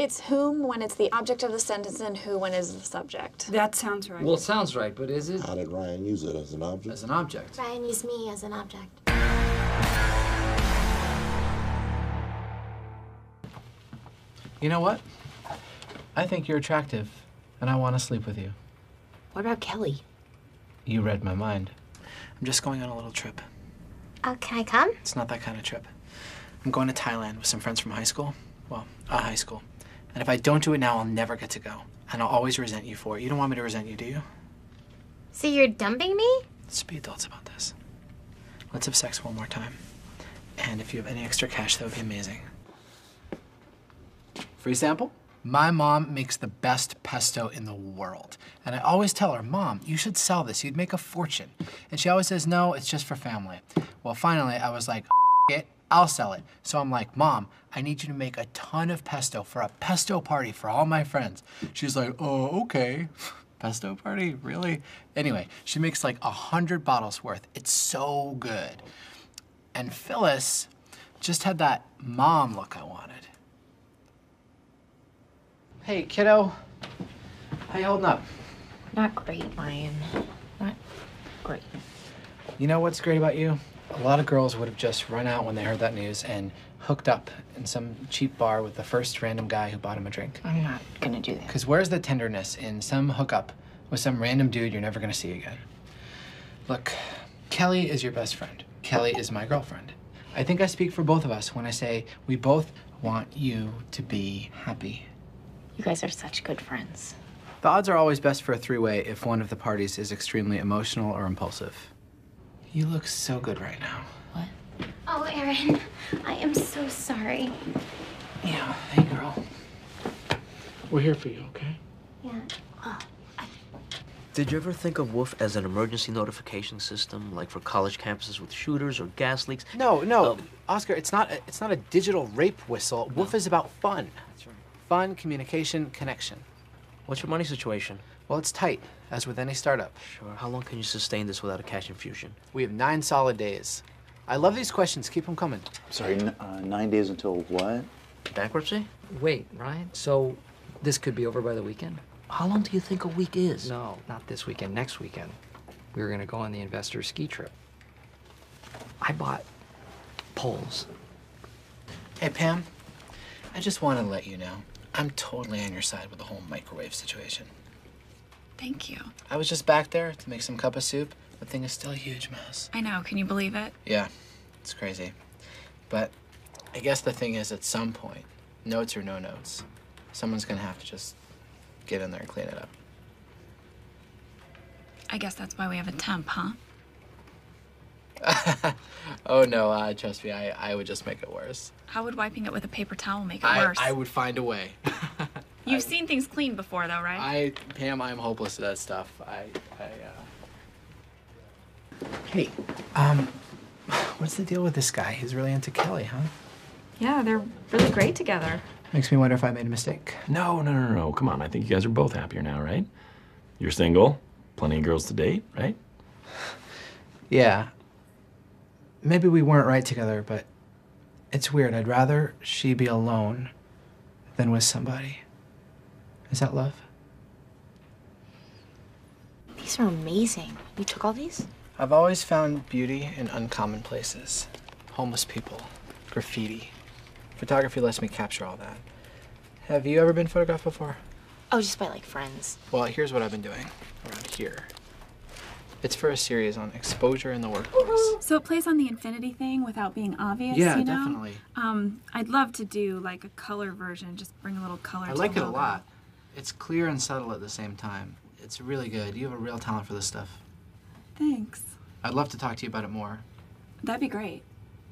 It's whom when it's the object of the sentence and who when is the subject. That sounds right. Well, it sounds right, but is it How did Ryan use it as an object? as an object? Ryan used me as an object. You know what? I think you're attractive, and I want to sleep with you. What about Kelly? You read my mind. I'm just going on a little trip. Uh, can I come? It's not that kind of trip. I'm going to Thailand with some friends from high school. Well, a high school. And if I don't do it now, I'll never get to go. And I'll always resent you for it. You don't want me to resent you, do you? So you're dumping me? Let's be adults about this. Let's have sex one more time. And if you have any extra cash, that would be amazing. Free sample? My mom makes the best pesto in the world. And I always tell her, Mom, you should sell this. You'd make a fortune. And she always says, No, it's just for family. Well, finally, I was like, it, I'll sell it. So I'm like, Mom, I need you to make a ton of pesto for a pesto party for all my friends. She's like, Oh, okay. Pesto party? Really? Anyway, she makes like a hundred bottles worth. It's so good. And Phyllis just had that mom look I wanted. Hey, kiddo. How you holding up? Not great, Ryan. Not great. You know what's great about you? A lot of girls would have just run out when they heard that news and hooked up in some cheap bar with the first random guy who bought him a drink. I'm not gonna do that. Because where's the tenderness in some hookup with some random dude you're never gonna see again? Look, Kelly is your best friend. Kelly is my girlfriend. I think I speak for both of us when I say we both want you to be happy. You guys are such good friends. The odds are always best for a three way if one of the parties is extremely emotional or impulsive. You look so good right now. What? Oh, Erin, I am so sorry. Yeah, hey girl. We're here for you, okay? Yeah. Oh, Did you ever think of WUPHF as an emergency notification system, like for college campuses with shooters or gas leaks? No, no, Um, Oscar. It's not. A, it's not a digital rape whistle. WUPHF is about fun. That's right. Fun, communication, connection. What's your money situation? Well, it's tight, as with any startup. Sure. How long can you sustain this without a cash infusion? We have nine solid days. I love these questions. Keep them coming. Sorry, n- uh, nine days until what? Bankruptcy? Wait, Ryan. So this could be over by the weekend? How long do you think a week is? No, not this weekend. Next weekend, we were gonna go on the investor ski trip. I bought poles. Hey, Pam. I just want to let you know I'm totally on your side with the whole microwave situation. Thank you. I was just back there to make some cup of soup. The thing is still a huge mess. I know. Can you believe it? Yeah, it's crazy. But I guess the thing is, at some point, notes or no notes, someone's gonna have to just get in there and clean it up. I guess that's why we have a temp, huh? oh no, uh, trust me, I, I would just make it worse. How would wiping it with a paper towel make it I, worse? I would find a way. You've seen things clean before, though, right? I, Pam, I'm hopeless at that stuff. I, I, uh... Hey, um, what's the deal with this guy? He's really into Kelly, huh? yeah, they're really great together. Makes me wonder if I made a mistake. No, no, no, no. Come on. I think you guys are both happier now, right? You're single, plenty of girls to date, right? Yeah. Maybe we weren't right together, but it's weird. I'd rather she be alone than with somebody. Is that love? These are amazing. You took all these? I've always found beauty in uncommon places homeless people, graffiti. Photography lets me capture all that. Have you ever been photographed before? Oh, just by like friends. Well, here's what I've been doing around here. It's for a series on exposure in the workplace. So it plays on the infinity thing without being obvious, Yeah, you know? definitely. Um, I'd love to do like a color version, just bring a little color I to like the it a lot. It's clear and subtle at the same time. It's really good. You have a real talent for this stuff. Thanks. I'd love to talk to you about it more. That'd be great.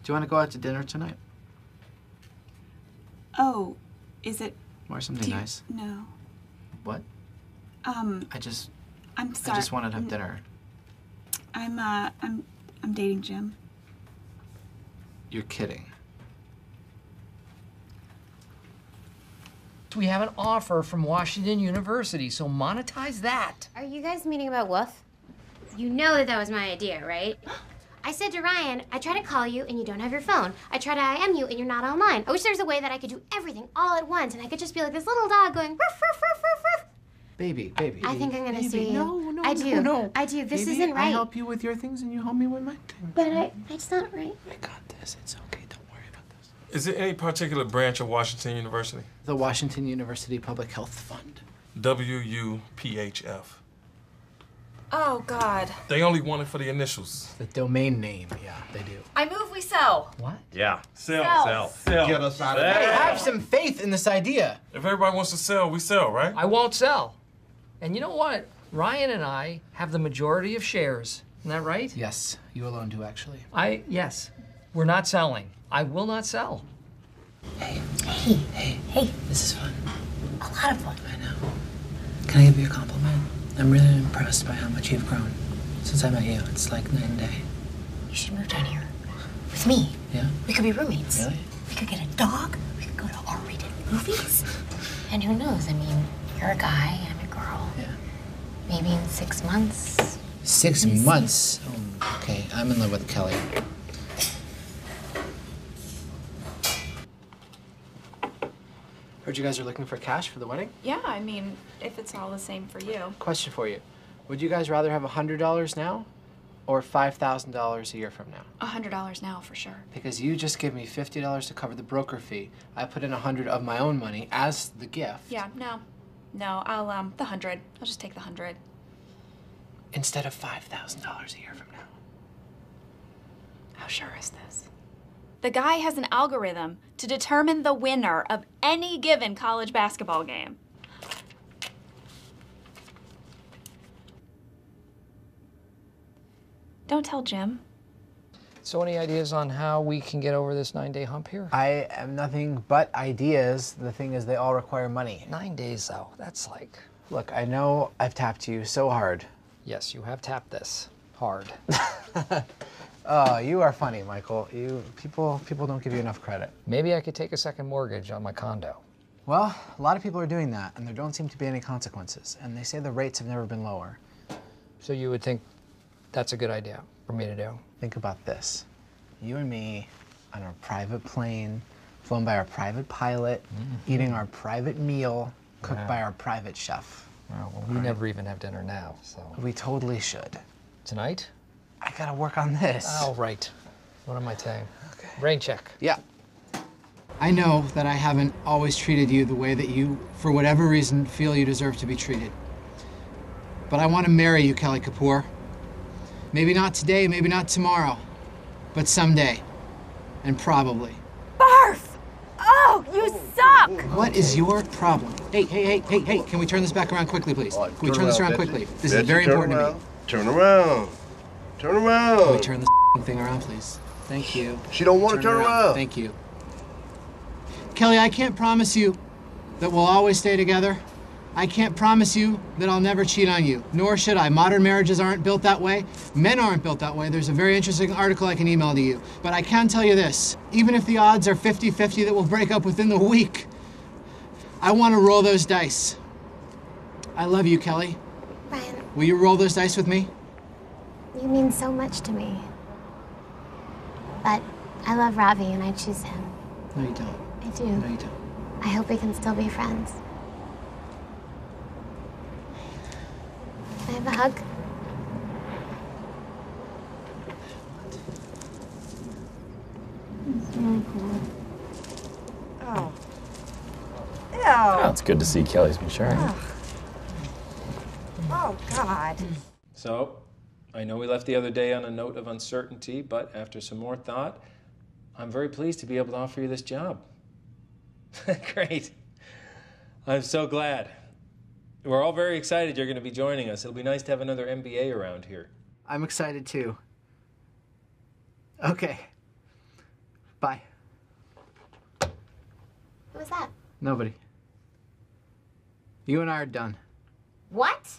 Do you want to go out to dinner tonight? Oh, is it Or something nice? No. What? Um, I just I'm sorry. I just wanted to have dinner. I'm uh I'm I'm dating Jim. You're kidding. We have an offer from Washington University, so monetize that. Are you guys meeting about WUPHF? You know that that was my idea, right? I said to Ryan, I try to call you and you don't have your phone. I try to IM you and you're not online. I wish there was a way that I could do everything all at once and I could just be like this little dog going ruff, ruff, ruff, ruff, ruff. Baby, baby. I think I'm gonna baby, sue you. No, no, I do. no. I do. This Baby, isn't right. I right. help you with your things and you help me with my things. But I, it's not right. I got this. It's okay. Don't worry about this. Is it any particular branch of Washington University? The Washington University Public Health Fund. WUPHF. Oh God. They only want it for the initials. The domain name, yeah, they do. I move we sell. What? Yeah. Sell. Sell. Sell. Get us out of Hey, here. have some faith in this idea. If everybody wants to sell, we sell, right? I won't sell. And you know what? Ryan and I have the majority of shares. Isn't that right? Yes, you alone do actually. I yes. We're not selling. I will not sell. Hey, hey, Hey. Hey. this is fun. A lot of fun. I know. Can I give you a compliment? I'm really impressed by how much you've grown since I met you. It's like night and day. You should move down here with me. Yeah? We could be roommates. Really? We could get a dog. We could go to R-rated movies. and who knows? I mean, you're a guy, I'm a girl. Yeah. Maybe in six months. Six Let me see. months? Oh, okay, I'm in love with Kelly. Heard you guys are looking for cash for the wedding? Yeah, I mean, if it's all the same for you. Question for you. Would you guys rather have $100 now or $5,000 a year from now? A hundred dollars now for sure. Because you just give me $50 to cover the broker fee. I put in 100 of my own money as the gift Yeah, no. No, I'll um the hundred. I'll just take the hundred. instead of $5,000 a year from now. How sure is this? The guy has an algorithm to determine the winner of any given college basketball game. Don't tell Jim. So any ideas on how we can get over this nine day hump here? I am nothing but ideas. The thing is, they all require money. Nine days though. That's like Look, I know I've tapped you so hard. yes, you have tapped this hard. Oh, you are funny, Michael. You people people don't give you enough credit. Maybe I could take a second mortgage on my condo. Well, a lot of people are doing that, and there don't seem to be any consequences. And they say the rates have never been lower. So you would think that's a good idea for me to do. Think about this: you and me on a private plane, flown by our private pilot, mm-hmm. eating our private meal, cooked Yeah. by our private chef. Well, well, we never even have dinner now, so We totally should. tonight? I gotta work on this. Oh right. What am I saying? Okay. Rain check. Yeah. I know that I haven't always treated you the way that you, for whatever reason, feel you deserve to be treated. But I want to marry you, Kelly Kapoor. Maybe not today, maybe not tomorrow, but someday. And probably. Barf! Oh, you suck! What is your problem? Hey, hey, hey, hey, hey, can we turn this back around quickly, please? Can we turn this around quickly? This is very important to me. Turn around. Turn around. Can we around. turn this thing around, please? Thank you. She don't want to turn around. Thank you. Kelly, I can't promise you that we'll always stay together. I can't promise you that I'll never cheat on you, nor should I. Modern marriages aren't built that way. Men aren't built that way. There's a very interesting article I can email to you. But I can tell you this even if the odds are 50 50 that we'll break up within the week, I want to roll those dice. I love you, Kelly. Ryan, Will you roll those dice with me? You mean so much to me. But I love Ravi and I choose him. No, you don't. I do. No, you don't. I hope we can still be friends. Can I have a hug? Oh. Oh, it's good to see Kelly's maturing. Oh God. So, I know we left the other day on a note of uncertainty, but after some more thought, I'm very pleased to be able to offer you this job. Great. I'm so glad. We're all very excited you're going to be joining us. It'll be nice to have another MBA around here. I'm excited too. Okay. Bye. Who was that? Nobody. You and I are done. What?